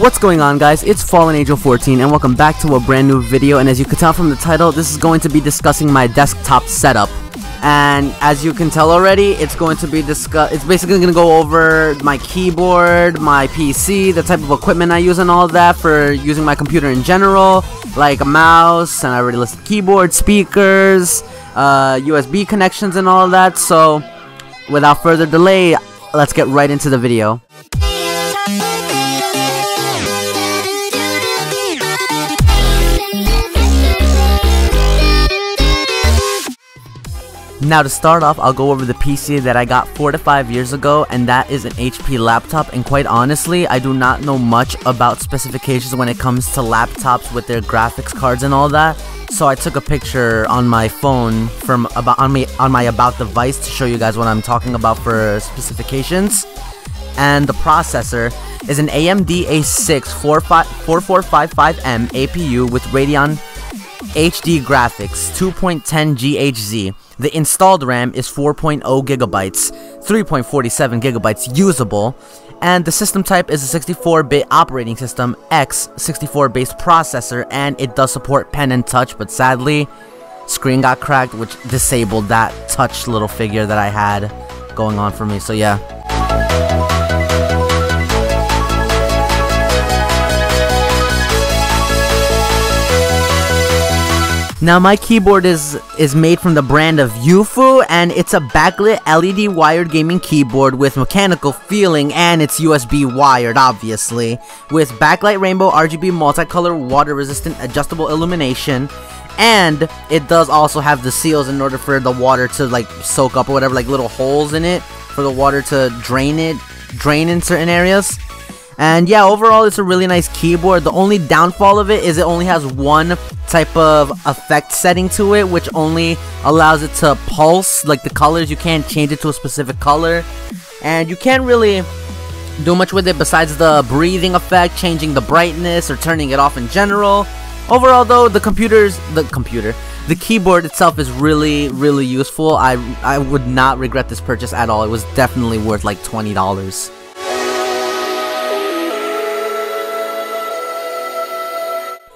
What's going on guys, it's Fallen Angel 14 and welcome back to a brand new video and as you can tell from the title, this is going to be discussing my desktop setup. And as you can tell already, it's going to be discuss it's basically going to go over my keyboard, my PC, the type of equipment I use and all that for using my computer in general, like a mouse, and I already listed keyboard, speakers, uh, USB connections and all that. So, without further delay, let's get right into the video. Now to start off, I'll go over the PC that I got 4 to 5 years ago and that is an HP laptop and quite honestly, I do not know much about specifications when it comes to laptops with their graphics cards and all that. So I took a picture on my phone from about on my on my about device to show you guys what I'm talking about for specifications. And the processor is an AMD A6 4455M APU with Radeon HD graphics 2.10 GHz. The installed RAM is 4.0 gigabytes, 3.47 gigabytes usable, and the system type is a 64-bit operating system x64 based processor and it does support pen and touch but sadly screen got cracked which disabled that touch little figure that I had going on for me so yeah Now my keyboard is is made from the brand of UFOO and it's a backlit LED wired gaming keyboard with mechanical feeling and it's USB wired obviously with backlight rainbow RGB multicolor water resistant adjustable illumination and it does also have the seals in order for the water to like soak up or whatever like little holes in it for the water to drain it drain in certain areas and yeah, overall it's a really nice keyboard. The only downfall of it is it only has one type of effect setting to it, which only allows it to pulse, like the colors, you can't change it to a specific color. And you can't really do much with it besides the breathing effect, changing the brightness, or turning it off in general. Overall though, the computer's, the computer, the keyboard itself is really, really useful. I, I would not regret this purchase at all. It was definitely worth like $20.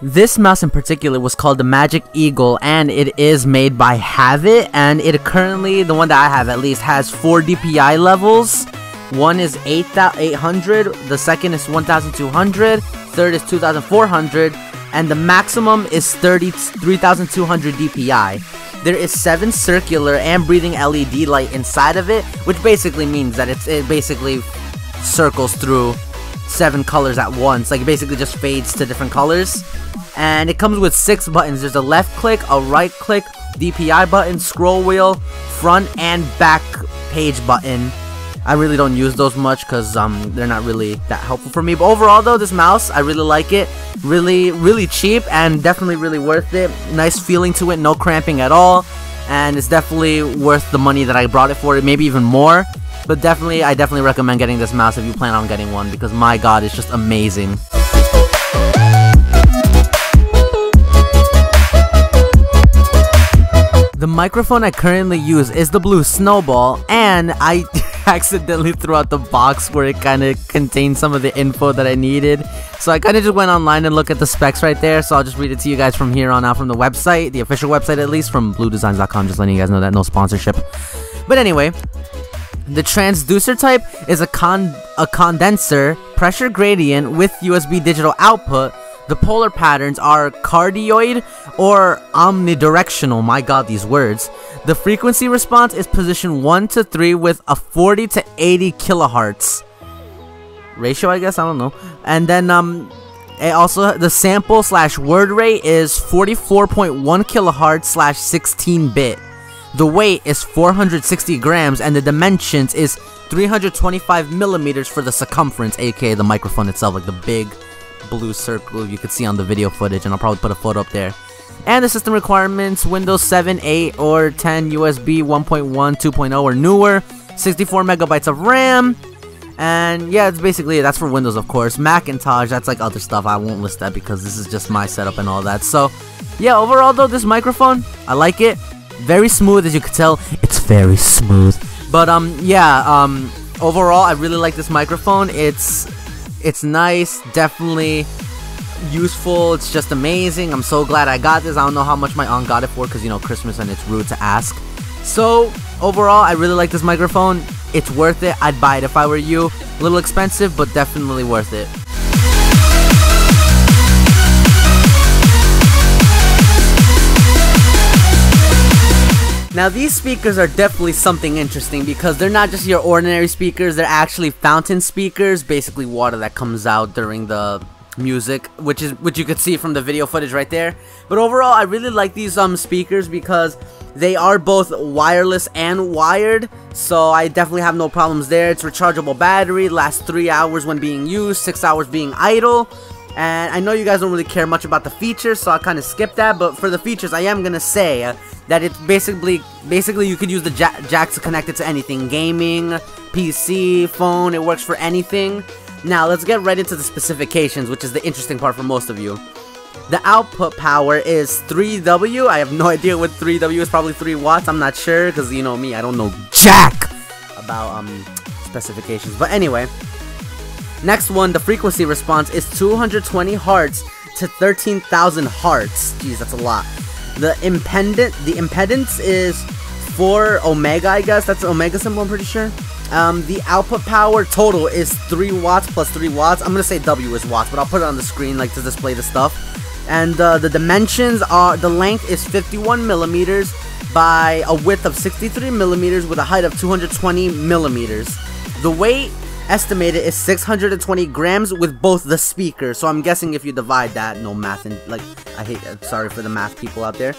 This mouse in particular was called the Magic Eagle and it is made by Havit and it currently, the one that I have at least, has 4 DPI levels. One is 800, the second is 1200, third is 2400, and the maximum is 33,200 DPI. There is 7 circular and breathing LED light inside of it, which basically means that it's, it basically circles through 7 colors at once, like it basically just fades to different colors and it comes with six buttons. There's a left click, a right click, DPI button, scroll wheel, front and back page button. I really don't use those much because um, they're not really that helpful for me. But overall though, this mouse, I really like it. Really, really cheap and definitely really worth it. Nice feeling to it, no cramping at all. And it's definitely worth the money that I brought it for, maybe even more. But definitely, I definitely recommend getting this mouse if you plan on getting one because my god, it's just amazing. The microphone I currently use is the Blue Snowball, and I accidentally threw out the box where it kind of contained some of the info that I needed. So I kind of just went online and looked at the specs right there, so I'll just read it to you guys from here on out from the website, the official website at least, from bluedesigns.com, just letting you guys know that no sponsorship. But anyway, the transducer type is a con a condenser pressure gradient with USB digital output the polar patterns are cardioid or omnidirectional. My god, these words. The frequency response is position 1 to 3 with a 40 to 80 kilohertz ratio, I guess. I don't know. And then, um, it also the sample slash word rate is 44.1 kilohertz slash 16 bit. The weight is 460 grams and the dimensions is 325 millimeters for the circumference, aka the microphone itself, like the big blue circle you could see on the video footage, and I'll probably put a photo up there. And the system requirements, Windows 7, 8, or 10 USB 1.1, 2.0 or newer, 64 megabytes of RAM, and yeah, it's basically that's for Windows, of course. Macintosh, that's like other stuff. I won't list that because this is just my setup and all that. So, yeah, overall though, this microphone, I like it. Very smooth, as you can tell. It's very smooth. But um, yeah, um, overall, I really like this microphone. It's It's nice, definitely useful. It's just amazing. I'm so glad I got this. I don't know how much my aunt got it for because, you know, Christmas and it's rude to ask. So, overall, I really like this microphone. It's worth it. I'd buy it if I were you. A little expensive, but definitely worth it. Now these speakers are definitely something interesting because they're not just your ordinary speakers, they're actually fountain speakers, basically water that comes out during the music, which is which you could see from the video footage right there. But overall, I really like these um speakers because they are both wireless and wired, so I definitely have no problems there. It's rechargeable battery, lasts 3 hours when being used, 6 hours being idle. And I know you guys don't really care much about the features, so I'll kind of skip that. But for the features, I am gonna say that it's basically basically you could use the jack, jack to connect it to anything, gaming, PC, phone. It works for anything. Now let's get right into the specifications, which is the interesting part for most of you. The output power is 3W. I have no idea what 3W is. Probably 3 watts. I'm not sure because you know me. I don't know jack about um specifications. But anyway, Next one, the frequency response is 220 hertz to 13,000 hertz. Jeez, that's a lot. The impedance, the impedance is 4 omega, I guess. That's omega symbol, I'm pretty sure. Um, the output power total is 3 watts plus 3 watts. I'm gonna say W is watts, but I'll put it on the screen like to display the stuff. And uh, the dimensions are the length is 51 millimeters by a width of 63 millimeters with a height of 220 millimeters. The weight estimated is 620 grams with both the speakers. So I'm guessing if you divide that, no math and like I hate. Uh, sorry for the math people out there.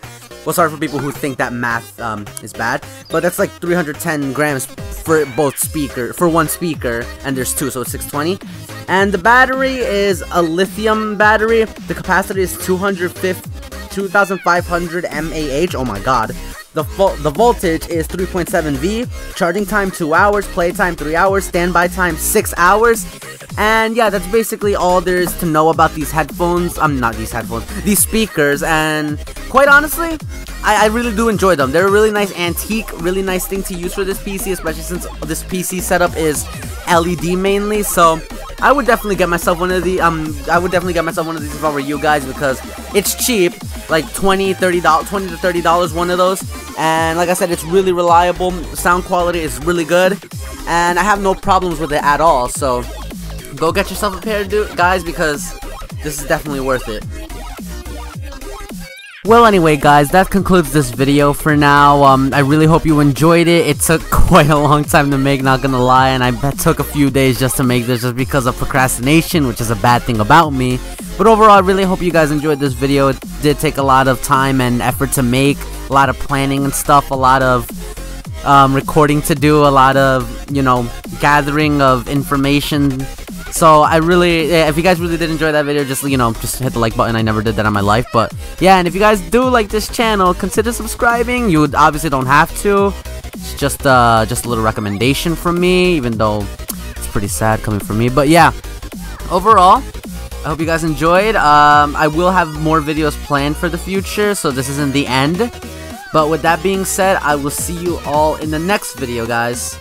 Well, sorry for people who think that math um, is bad, but that's like 310 grams for both speaker for one speaker, and there's two, so it's 620. And the battery is a lithium battery. The capacity is 250, 2,500 mAh. Oh my god. The, the voltage is 3.7 V, charging time 2 hours, playtime 3 hours, standby time 6 hours. And yeah, that's basically all there is to know about these headphones. I'm um, not these headphones, these speakers. And quite honestly, I, I, really do enjoy them. They're a really nice antique, really nice thing to use for this PC, especially since this PC setup is LED mainly. So I would definitely get myself one of the um I would definitely get myself one of these if I were you guys because it's cheap, like 20 30 dollars 20 to 30 dollars one of those. And like I said, it's really reliable. Sound quality is really good. And I have no problems with it at all. So go get yourself a pair, dude, guys, because this is definitely worth it. Well, anyway, guys, that concludes this video for now. Um, I really hope you enjoyed it. It took quite a long time to make, not gonna lie, and I took a few days just to make this just because of procrastination, which is a bad thing about me. But overall, I really hope you guys enjoyed this video. It did take a lot of time and effort to make, a lot of planning and stuff, a lot of um, recording to do, a lot of, you know, gathering of information so I really, if you guys really did enjoy that video, just you know, just hit the like button. I never did that in my life, but yeah. And if you guys do like this channel, consider subscribing. You obviously don't have to. It's just uh, just a little recommendation from me, even though it's pretty sad coming from me. But yeah, overall, I hope you guys enjoyed. Um, I will have more videos planned for the future, so this isn't the end. But with that being said, I will see you all in the next video, guys.